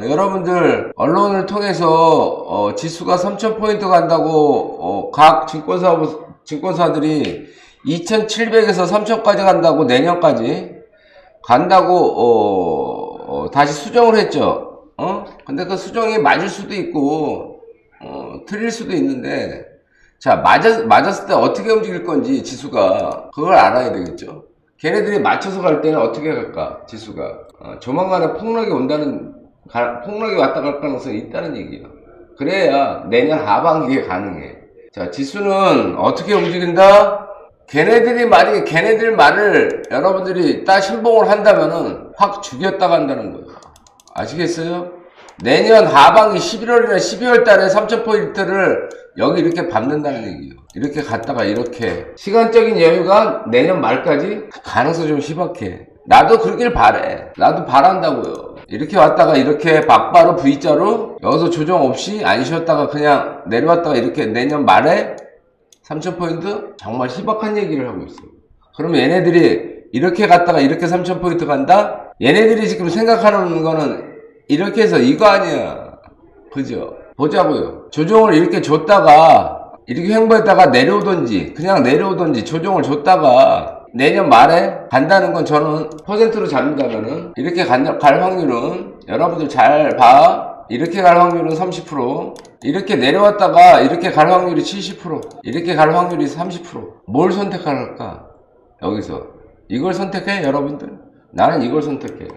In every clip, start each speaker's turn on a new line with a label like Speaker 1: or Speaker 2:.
Speaker 1: 어, 여러분들 언론을 통해서 어, 지수가 3,000포인트 간다고 어, 각 증권사 증권사들이 2,700에서 3,000까지 간다고 내년까지 간다고 어, 어, 다시 수정을 했죠. 어? 근데 그 수정이 맞을 수도 있고 어, 틀릴 수도 있는데 자 맞았, 맞았을 때 어떻게 움직일 건지 지수가 그걸 알아야 되겠죠. 걔네들이 맞춰서 갈 때는 어떻게 갈까 지수가 어, 조만간에 폭락이 온다는 가, 폭락이 왔다 갈 가능성이 있다는 얘기야. 그래야 내년 하반기에 가능해. 자 지수는 어떻게 움직인다? 걔네들이 만약에 걔네들 말을 여러분들이 딱 신봉을 한다면은 확 죽였다 간다는 거예요. 아시겠어요? 내년 하반기 11월이나 12월 달에 3,000포인트를 여기 이렇게 밟는다는 얘기예요. 이렇게 갔다가 이렇게. 시간적인 여유가 내년 말까지 가능성이 좀 희박해. 나도 그러길 바래. 나도 바란다고요. 이렇게 왔다가 이렇게 막바로 V자로 여기서 조정 없이 안 쉬었다가 그냥 내려왔다가 이렇게 내년 말에 3,000포인트? 정말 희박한 얘기를 하고 있어. 그러면 얘네들이 이렇게 갔다가 이렇게 3,000포인트 간다? 얘네들이 지금 생각하는 거는 이렇게 해서 이거 아니야. 그죠? 보자고요. 조정을 이렇게 줬다가 이렇게 횡보했다가 내려오던지 그냥 내려오던지 조정을 줬다가 내년 말에 간다는 건 저는 퍼센트로 잡는다면은 이렇게 갈 확률은 여러분들 잘 봐. 이렇게 갈 확률은 30% 이렇게 내려왔다가 이렇게 갈 확률이 70% 이렇게 갈 확률이 30%뭘 선택할까? 여기서. 이걸 선택해 여러분들? 나는 이걸 선택해.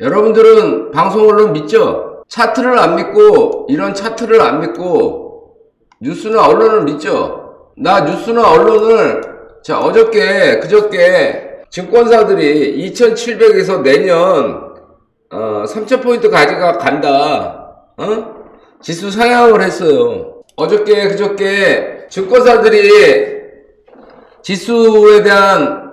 Speaker 1: 여러분들은 방송 언론 믿죠? 차트를 안 믿고 이런 차트를 안 믿고 뉴스나 언론을 믿죠? 나 뉴스나 언론을 자 어저께 그저께 증권사들이 2700에서 내년 어, 3,000포인트 가지가 간다. 어? 지수 상향을 했어요. 어저께, 그저께 증권사들이 지수에 대한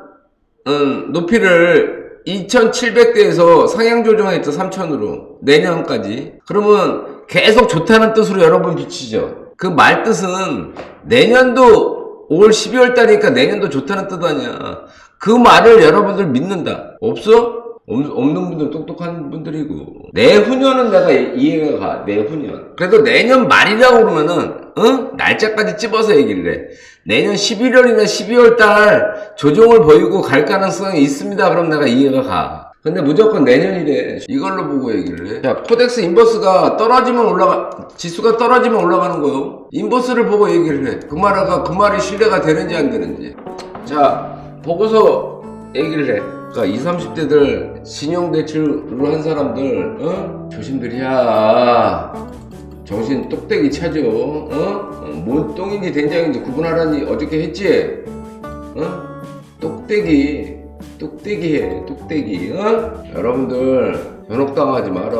Speaker 1: 음, 높이를 2,700대에서 상향 조정했죠. 3,000으로. 내년까지. 그러면 계속 좋다는 뜻으로 여러분 비치죠. 그 말 뜻은 내년도 5월 12월 달이니까 내년도 좋다는 뜻 아니야. 그 말을 여러분들 믿는다. 없어? 없는 분들 똑똑한 분들이고 내후년은 내가 이해가 가 내후년 그래도 내년 말이라고 그러면은 어? 날짜까지 찝어서 얘기를 해 내년 11월이나 12월 달 조정을 보이고 갈 가능성이 있습니다 그럼 내가 이해가 가 근데 무조건 내년이래 이걸로 보고 얘기를 해 자, 코덱스 인버스가 떨어지면 올라가 지수가 떨어지면 올라가는 거요 인버스를 보고 얘기를 해 그 말가 그 말이 신뢰가 되는지 안 되는지 자 보고서 얘기를 해 그러니까 20, 30대들 신용대출을 한 사람들 어? 조심들이야 정신 똑대기 차죠 어? 어? 뭔 똥인지 된장인지 구분하라니 어저께 했지? 어? 똑대기 똑대기 해 똑대기 어? 여러분들 현혹당하지 말아